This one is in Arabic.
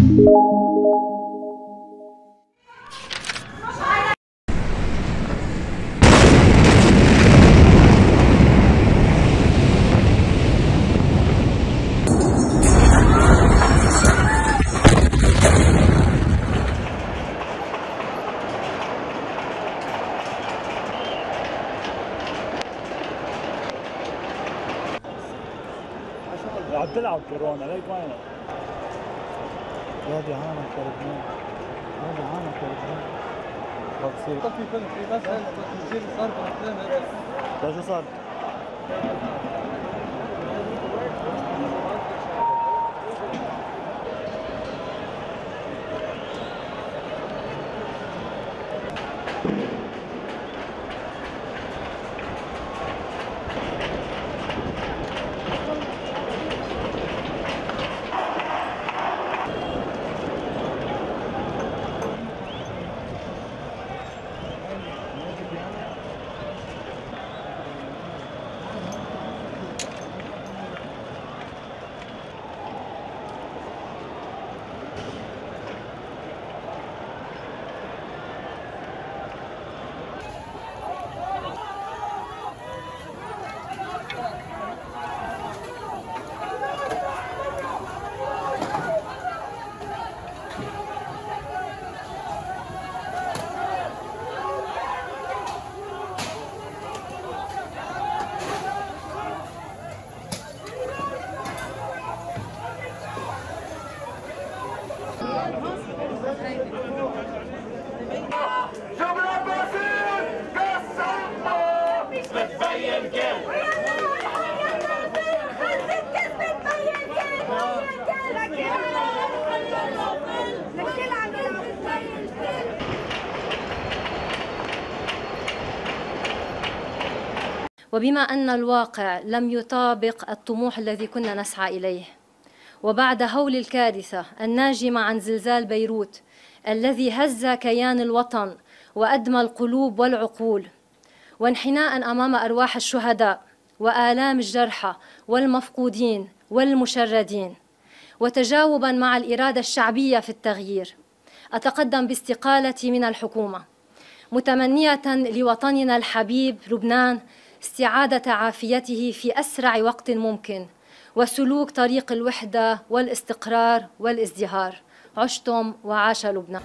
عم تلعب كورونا ليك وينك؟ يا دي عامك يا لبنان يا دي عامك يا لبنان بتصير في فيلم في التسجيل صار طيب شو صار؟ جبل باسل وبما أن الواقع لم يطابق الطموح الذي كنا نسعى إليه وبعد هول الكارثه الناجمة عن زلزال بيروت الذي هز كيان الوطن وأدمى القلوب والعقول وانحناء أمام أرواح الشهداء وآلام الجرحى والمفقودين والمشردين وتجاوبا مع الإرادة الشعبية في التغيير. أتقدم باستقالتي من الحكومة. متمنية لوطننا الحبيب لبنان استعادة عافيته في أسرع وقت ممكن. وسلوك طريق الوحدة والاستقرار والازدهار. عشتم وعاش لبنان.